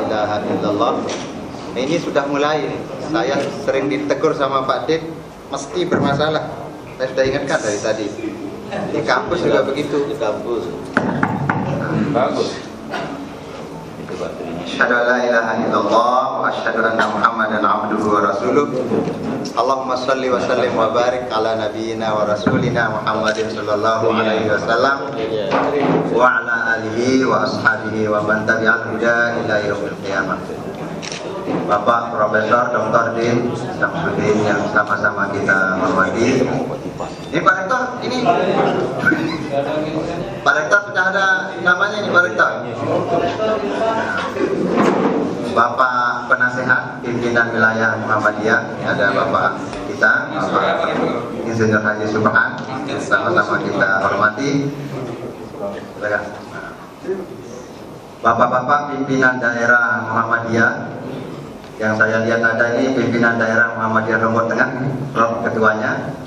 ilaha illallah. Ini sudah mulai Saya sering ditegur sama Pak Dik Mesti bermasalah. Saya sudah ingatkan dari tadi. Di kampus juga begitu. Di kampus. Bagus Asyhadu an la ilaha illallah wa asyhadu anna Muhammadan abduhu wa rasuluh. Allahumma salli wa sallim wa barik ala nabiyyina wa rasulina Muhammadin sallallahu alaihi wasallam wa ala alihi wa ashabihi wa man tabi'al huda ila yaumil qiyamah. Bapak Profesor Dr. Din Samsudin yang sama-sama kita hormati. Ini Pak Rektor, ini Pak Rektor sudah ada namanya ini Pak Rektor. Bapak penasehat pimpinan wilayah Muhammadiyah. Ada Bapak kita Bapak Insinyur Haji Subhan sama-sama kita hormati. Bapak-bapak pimpinan daerah Muhammadiyah. Yang saya lihat ada ini pimpinan daerah Muhammadiyah Lombok Tengah Rob ketuanya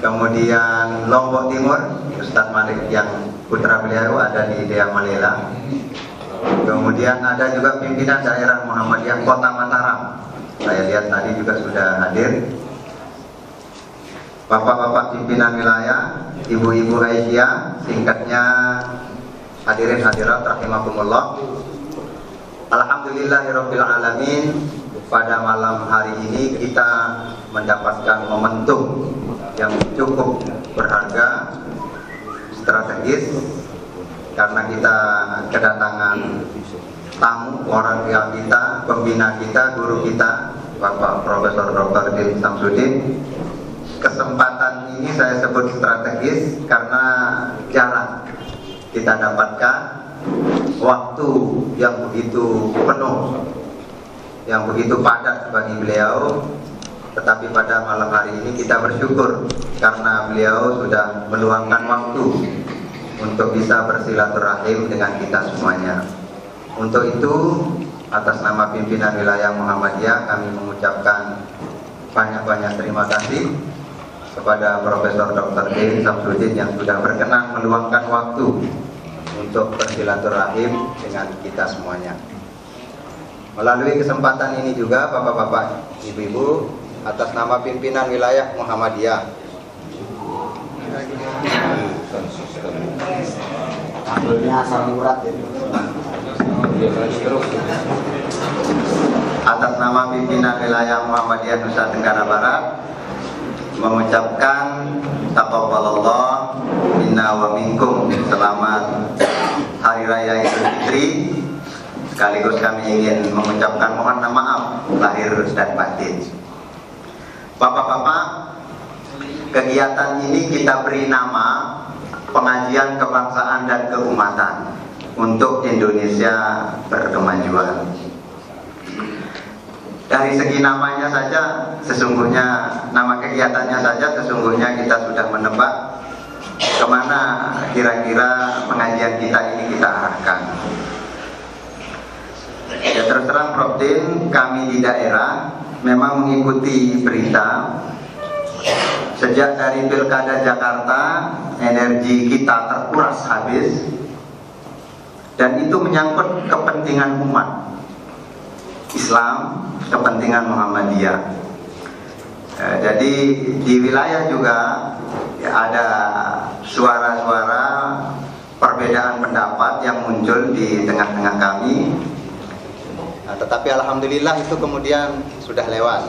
kemudian Lombok Timur Ustadz Malik yang putra beliau ada di Dea Malela Kemudian ada juga pimpinan daerah Muhammadiyah Kota Mataram. Saya lihat tadi juga sudah hadir. Bapak-bapak pimpinan wilayah, ibu-ibu Aisyah, singkatnya hadirin hadirat rahimakumullah. Alhamdulillahirabbil alamin. Pada malam hari ini kita mendapatkan momentum yang cukup berharga strategis karena kita kedatangan tamu orang tua kita, pembina kita, guru kita, Bapak Profesor Dr. Din Samsudin. Kesempatan ini saya sebut strategis karena jarang kita dapatkan waktu yang begitu penuh, yang begitu padat bagi beliau. Tetapi pada malam hari ini kita bersyukur karena beliau sudah meluangkan waktu untuk bisa bersilaturahim dengan kita semuanya. Untuk itu, atas nama pimpinan wilayah Muhammadiyah kami mengucapkan banyak-banyak terima kasih kepada Profesor Dr. Din Samsudin yang sudah berkenan meluangkan waktu untuk bersilaturahim dengan kita semuanya. Melalui kesempatan ini juga Bapak-bapak, Ibu-ibu, atas nama pimpinan wilayah Muhammadiyah. Ya. atas nama pimpinan wilayah Muhammadiyah Nusa Tenggara Barat mengucapkan taqabbalallah minna wa minkum selamat hari raya Idul Fitri. Sekaligus kami ingin mengucapkan mohon maaf lahir dan batin Bapak-bapak kegiatan ini kita beri nama pengajian kebangsaan dan keumatan untuk Indonesia berkemajuan. Dari segi namanya saja, sesungguhnya nama kegiatannya saja sesungguhnya kita sudah menebak ke mana kira-kira pengajian kita ini kita arahkan. Ya terus terang Prof. Kami di daerah memang mengikuti berita Sejak dari Pilkada Jakarta, energi kita terkuras habis dan itu menyangkut kepentingan umat Islam, kepentingan Muhammadiyah. Eh, jadi di wilayah juga ya, ada suara-suara perbedaan pendapat yang muncul di tengah-tengah kami. Nah, tetapi alhamdulillah itu kemudian sudah lewat.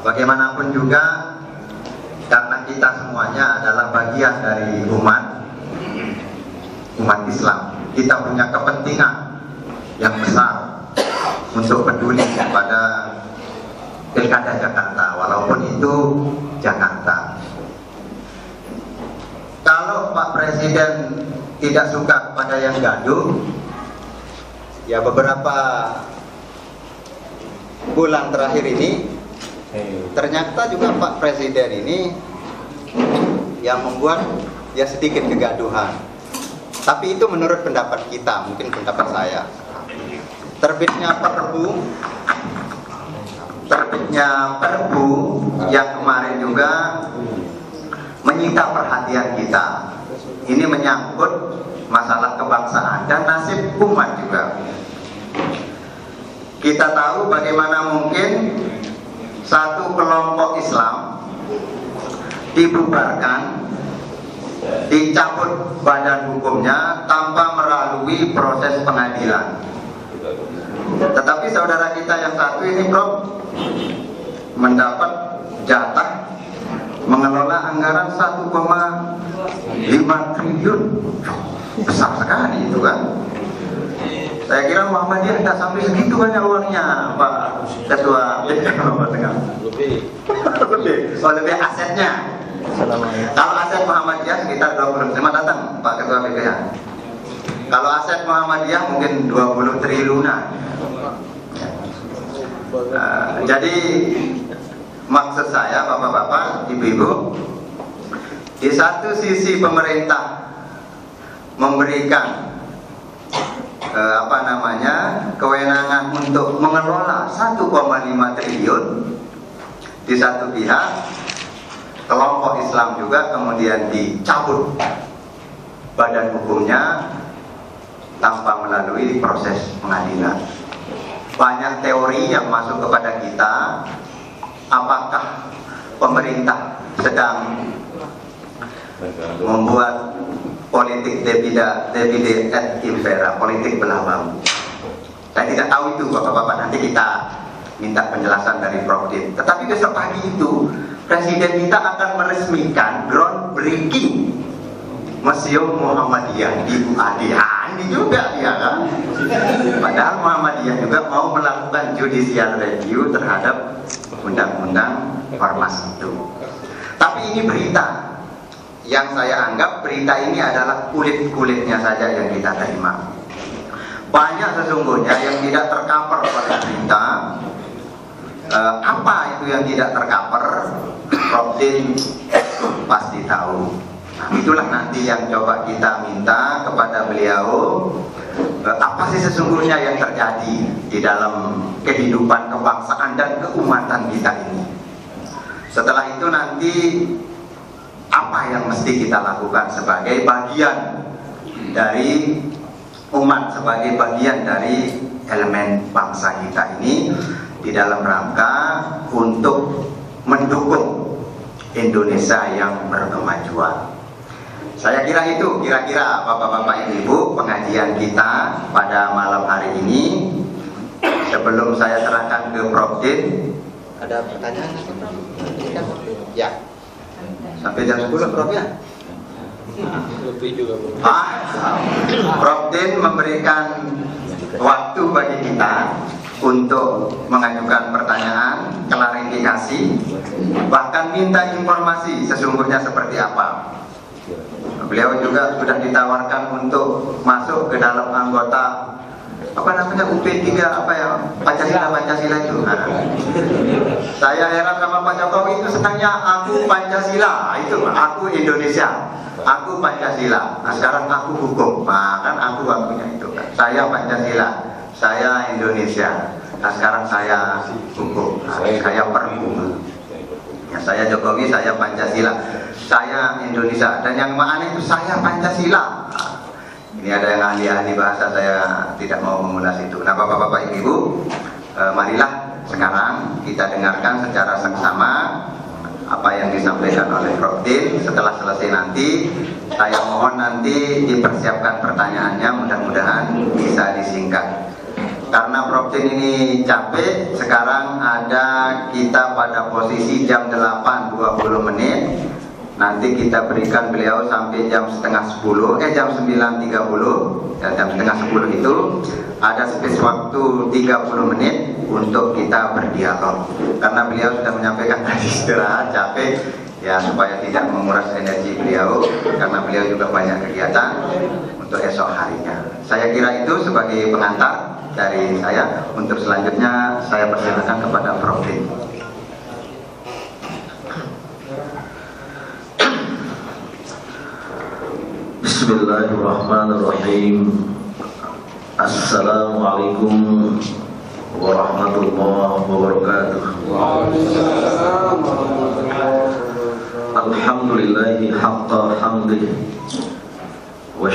Bagaimanapun juga karena kita semuanya adalah bagian dari umat umat Islam. Kita punya kepentingan yang besar untuk peduli kepada Pilkada Jakarta walaupun itu Jakarta. Kalau Pak Presiden tidak suka pada yang gaduh, ya beberapa bulan terakhir ini ternyata juga Pak Presiden ini yang membuat ya sedikit kegaduhan. Tapi itu menurut pendapat kita, mungkin pendapat saya. terbitnya Perbu terbitnya Perbu yang kemarin juga menyita perhatian kita. Ini menyangkut masalah kebangsaan dan nasib umat juga. Kita tahu bagaimana mungkin satu kelompok Islam dibubarkan, dicabut badan hukumnya tanpa melalui proses pengadilan. Tetapi saudara kita yang satu ini, Prof, mendapat jatah mengelola anggaran 1,5 triliun. Besar sekali itu kan? Saya kira Muhammadiyah tidak sampai segitu banyak uangnya Pak Ketua lebih lebih oh lebih asetnya. Kalau aset Muhammadiyah sekitar 20 terima datang Pak Ketua BPH kalau aset Muhammadiyah mungkin 20 triliunan. Uh, jadi maksud saya bapak-bapak, ibu-ibu di satu sisi pemerintah memberikan eh, apa namanya kewenangan untuk mengelola 1,5 triliun di satu pihak kelompok Islam juga kemudian dicabut badan hukumnya tanpa melalui proses pengadilan. Banyak teori yang masuk kepada kita apakah pemerintah sedang membuat politik debida debide et impera, politik belah bambu. Saya tidak tahu itu bapak-bapak, nanti kita minta penjelasan dari Prof. Din. Tetapi besok pagi itu, Presiden kita akan meresmikan groundbreaking Museum Muhammadiyah di Adihan ini juga ya. Kan padahal Muhammadiyah juga mau melakukan judicial review terhadap undang-undang ormas itu. Tapi ini berita. Yang saya anggap berita ini adalah kulit-kulitnya saja yang kita terima. Banyak sesungguhnya yang tidak tercover pada berita. Uh, apa itu yang tidak tercover? Prof. pasti tahu itulah nanti yang coba kita minta kepada beliau apa sih sesungguhnya yang terjadi di dalam kehidupan kebangsaan dan keumatan kita ini. Setelah itu nanti apa yang mesti kita lakukan sebagai bagian dari umat sebagai bagian dari elemen bangsa kita ini di dalam rangka untuk mendukung Indonesia yang berkemajuan. Saya kira itu kira-kira Bapak-bapak Ibu pengajian kita pada malam hari ini. Sebelum saya serahkan ke Prof. Din, ada pertanyaan Ya. Sampai jam 10 Prof ya? Lebih juga Ah, Prof. Din memberikan waktu bagi kita untuk mengajukan pertanyaan, klarifikasi, bahkan minta informasi sesungguhnya seperti apa. Beliau juga sudah ditawarkan untuk masuk ke dalam anggota apa namanya UP3 apa ya Pancasila Pancasila itu. Nah, saya heran sama Pak Jokowi itu senangnya aku Pancasila itu aku Indonesia aku Pancasila. Nah sekarang aku hukum, nah, kan aku akunya itu kan. Saya Pancasila, saya Indonesia. Nah sekarang saya hukum, nah, saya perhukum. Ya, saya Jokowi, saya Pancasila saya Indonesia. Dan yang mana itu saya Pancasila. Ini ada yang ahli-ahli bahasa saya tidak mau mengulas itu. Nah bapak-bapak ibu e, marilah sekarang kita dengarkan secara seksama apa yang disampaikan oleh Prof. Din. Setelah selesai nanti saya mohon nanti dipersiapkan pertanyaannya mudah-mudahan bisa disingkat. Karena Prof. Din ini capek sekarang ada kita pada posisi jam 8 20 menit nanti kita berikan beliau sampai jam setengah sepuluh eh jam 9.30 ya, jam setengah sepuluh itu. Ada space waktu 30 menit untuk kita berdialog. Karena beliau sudah menyampaikan tadi istirahat capek ya supaya tidak menguras energi beliau karena beliau juga banyak kegiatan untuk esok harinya. Saya kira itu sebagai pengantar dari saya. Untuk selanjutnya saya persilakan kepada Prof. Bismillahirrahmanirrahim Assalamualaikum warahmatullahi wabarakatuh. Alhamdulillahi haqqa hamdih wa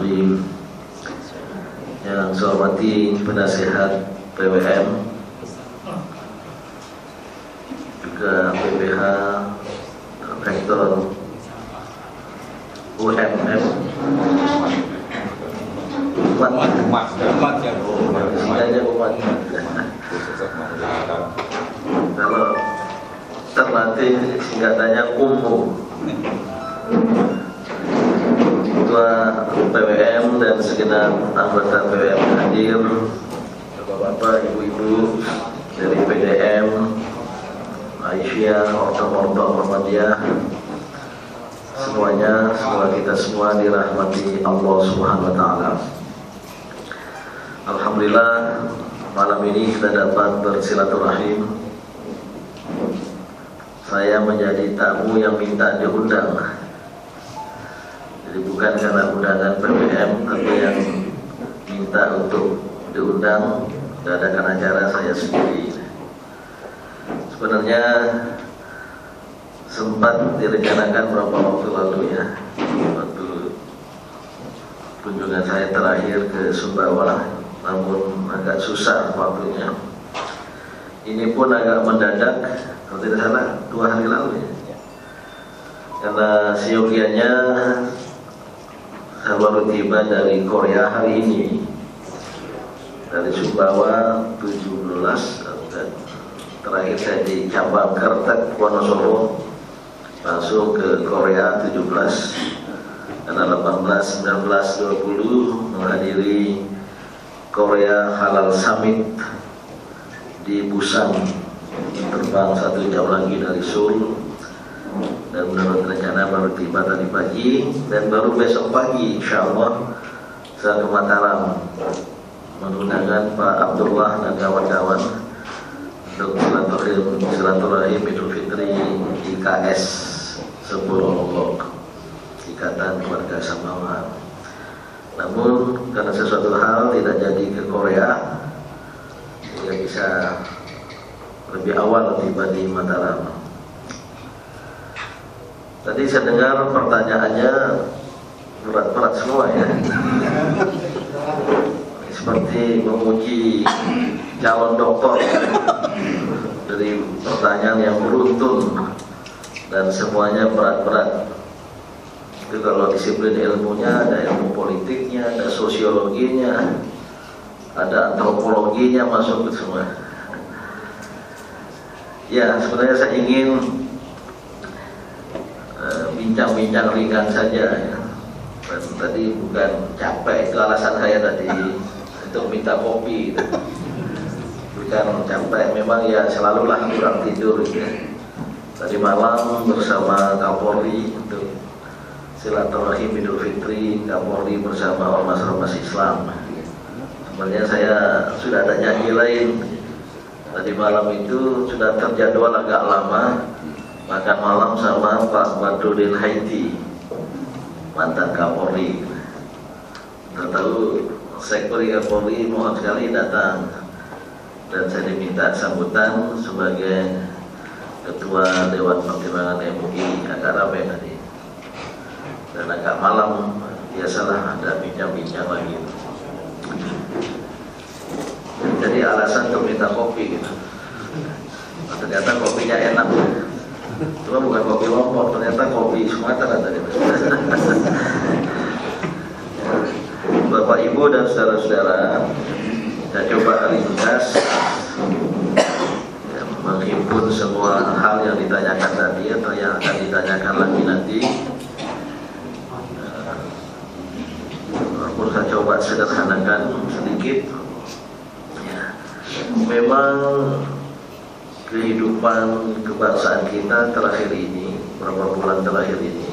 azim. Yang saya hormati penasehat PWM juga PPH Rektor UMM Umat Umat, umat ya. Singkatnya umat Kalau terlatih singkatannya umum Ketua PWM dan segenap anggota PWM hadir. Bapak-bapak, ibu-ibu dari PDM Aisyah, Orto-Orto Muhammadiyah Semuanya, semoga kita semua dirahmati Allah Subhanahu wa taala. Alhamdulillah malam ini kita dapat bersilaturahim. Saya menjadi tamu yang minta diundang. Jadi bukan karena undangan PWM, tapi yang minta untuk diundang adakan acara saya sendiri. Sebenarnya sempat direncanakan beberapa waktu lalu ya waktu kunjungan saya terakhir ke Sumbawa namun agak susah waktunya. Ini pun agak mendadak kalau tidak salah dua hari lalu ya. Karena siogianya saya baru tiba dari Korea hari ini. Dari Sumbawa 17 dan terakhir saya di cabang Kertek Wonosobo. Masuk ke Korea 17 karena 18, 19, 20 menghadiri Korea Halal Summit di Busan. Terbang satu jam lagi dari Seoul. Dan menurut rencana baru tiba tadi pagi dan baru besok pagi insya Allah saya ke Mataram. Menggunakan Pak Abdullah dan kawan-kawan untuk silaturahim Idul Fitri IKS Sepuluh Lombok Ikatan Keluarga Samawa. Namun karena sesuatu hal tidak jadi ke Korea Dia bisa lebih awal tiba di Mataram. Tadi saya dengar pertanyaannya berat-berat semua ya. Seperti memuji calon dokter dari pertanyaan yang beruntun dan semuanya berat-berat. Itu kalau disiplin ilmunya ada ilmu politiknya, ada sosiologinya, ada antropologinya masuk ke semua. Ya sebenarnya saya ingin eh, bincang-bincang uh, ringan saja ya. Tadi bukan capek itu alasan saya tadi untuk minta kopi. Gitu. Bukan capek, memang ya selalulah kurang tidur. Gitu. Tadi malam bersama Kapolri untuk silaturahim Idul Fitri, Kapolri bersama ormas-ormas Islam. Sebenarnya saya sudah ada janji lain. Tadi malam itu sudah terjadwal agak lama makan malam sama Pak Badrudin Haiti mantan Kapolri. Tahu Sekuri Kapolri mohon sekali datang dan saya diminta sambutan sebagai Ketua Dewan Pertimbangan MUI agak ramai tadi dan agak malam biasalah ada bincang-bincang lagi. Jadi alasan untuk minta kopi gitu. Nah, ternyata kopinya enak. Cuma bukan kopi Lombok ternyata kopi Sumatera tadi. Bapak Ibu dan saudara-saudara saya coba ringkas ya, menghimpun semua hal yang ditanyakan tadi atau yang akan ditanyakan lagi nanti. Walaupun saya coba sederhanakan sedikit. Ya, memang kehidupan kebangsaan kita terakhir ini beberapa bulan terakhir ini